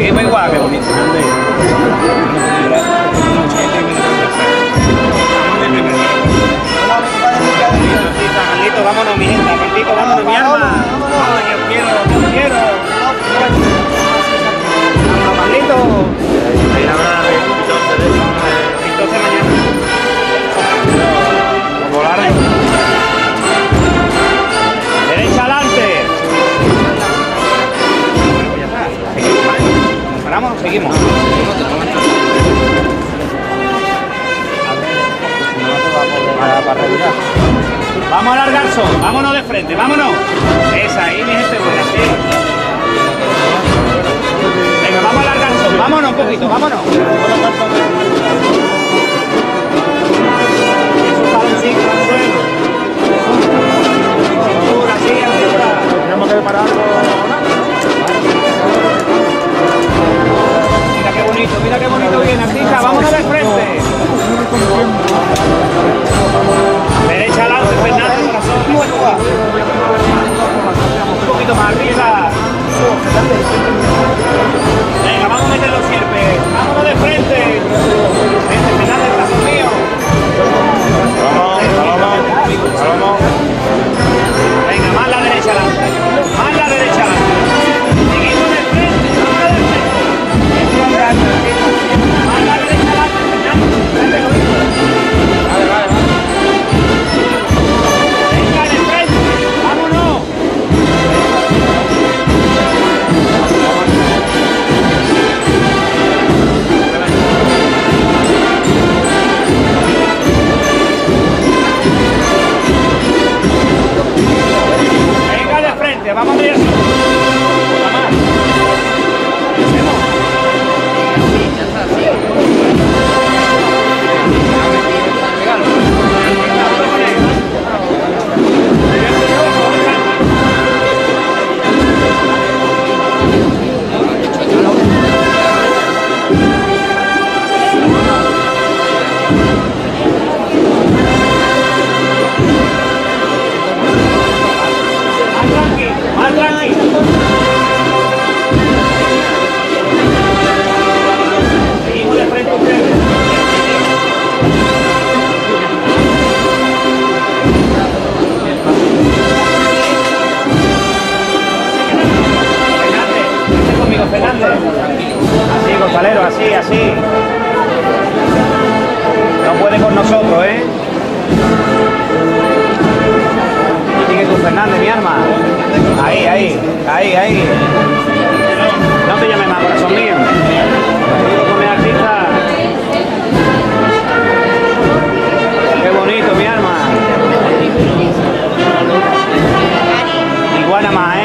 que me guapo, bonito. seguimos. Vamos a largar son, vámonos de frente, vámonos. Esa ahí, mi gente pues, buena, sí. Venga, vamos a largar son, vámonos un poquito, vámonos. Tenemos que pararlo. mira qué bonito viene, artista, vámonos del frente. Derecha adelante, Fernández, corazón Un poquito más arriba.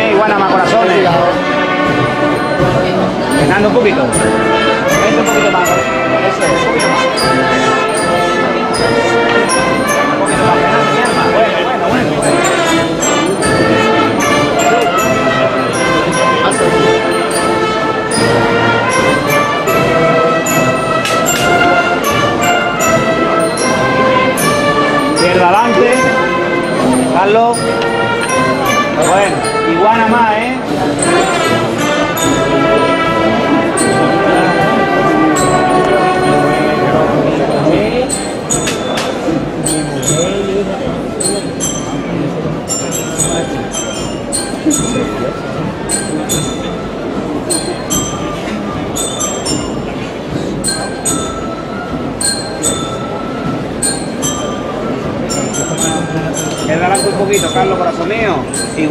¿eh? Iguana más corazones. Fernando, un poquito. Un poquito más. Un poquito más. Un poquito Fernando, mi. Bueno, bueno, bueno. Pierda adelante, Carlos. Bueno, iguana más.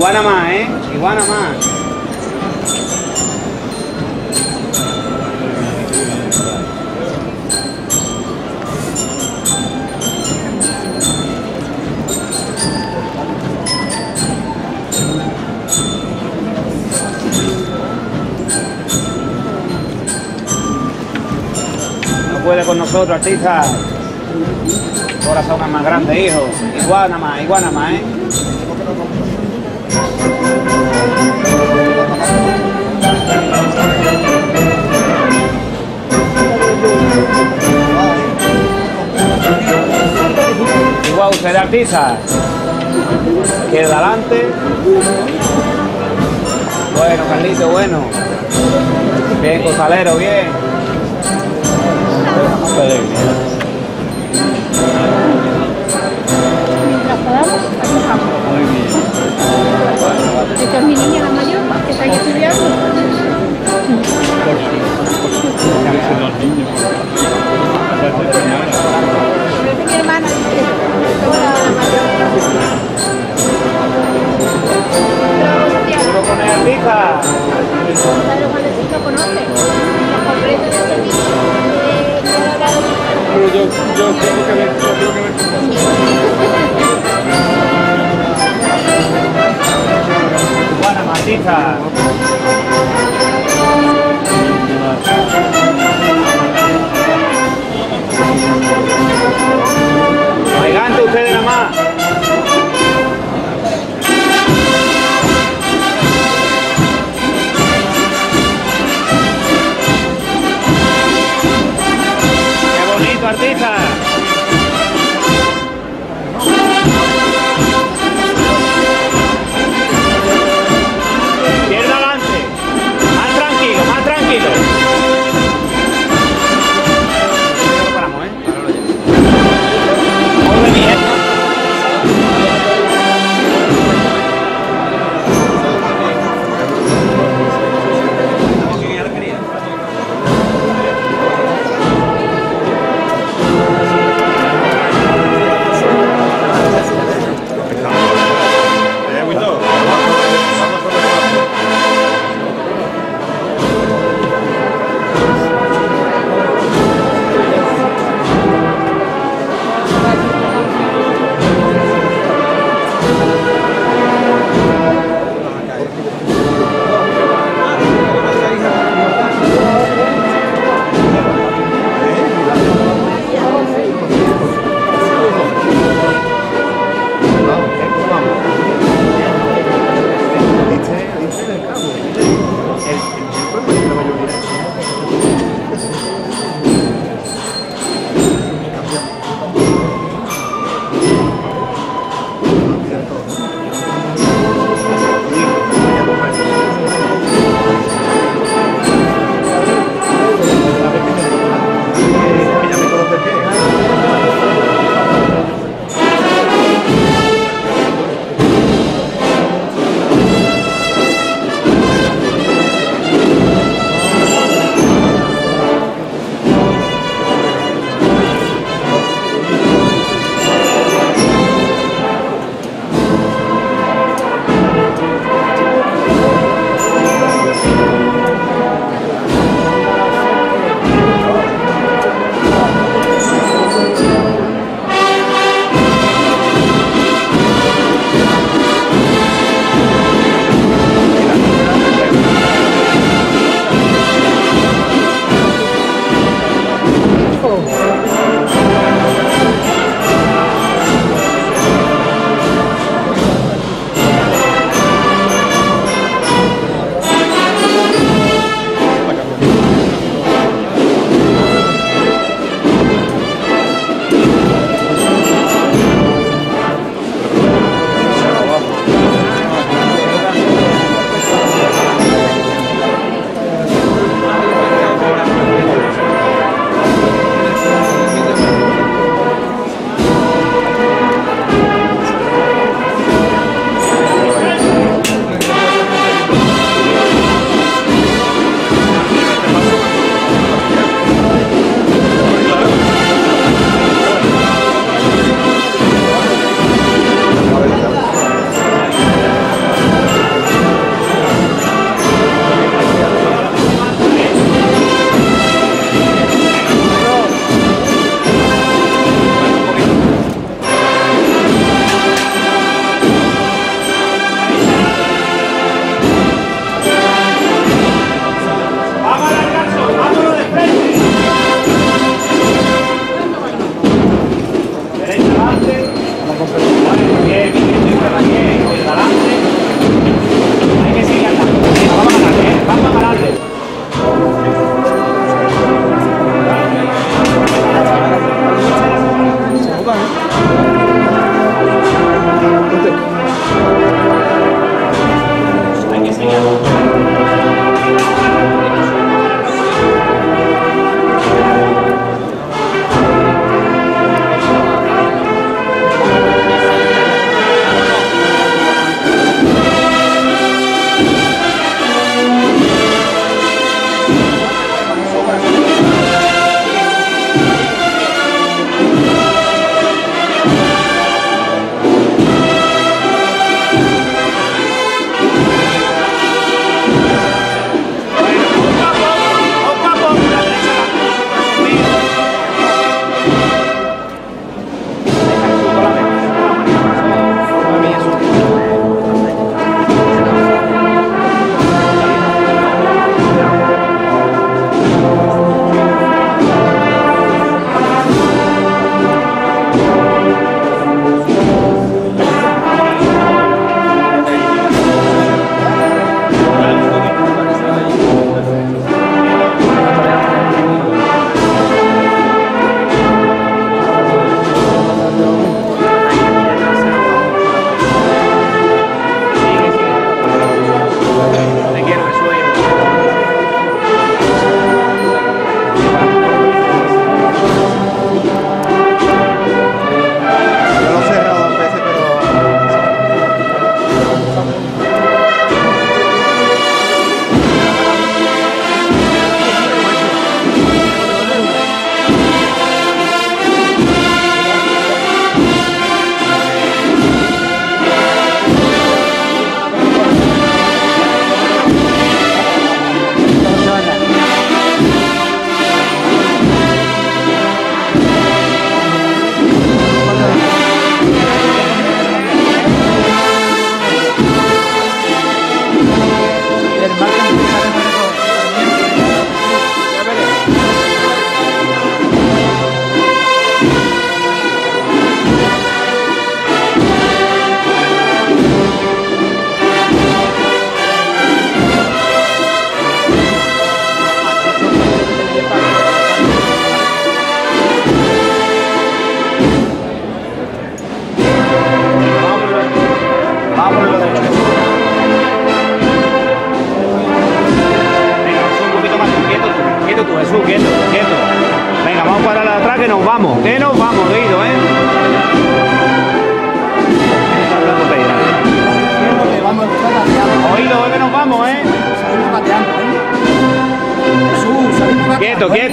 Iguana más, ¿eh? Iguana más. No puede con nosotros, artista. Corazón es más grande, hijo. Iguana más, iguana más, ¿eh? Igual usted artista. Izquierda adelante. Bueno, Carlito, bueno. Bien, Cosalero, bien.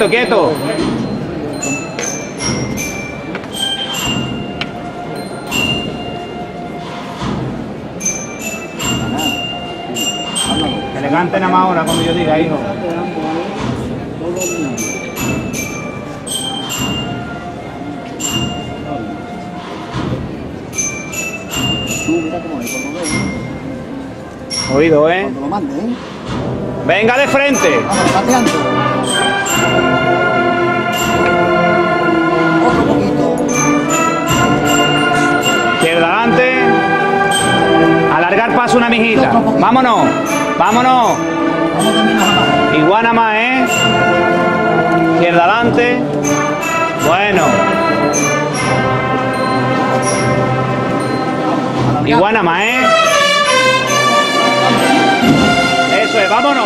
Quieto. Elegante nada más ahora, como yo diga, hijo. Oído, ¿eh? Cuando lo mande, ¿eh? Venga de frente. Alargar paso una mijita. Vámonos. Vámonos. Iguana más, ¿eh? Izquierda adelante. Bueno. Iguana más, ¿eh? Eso es, vámonos,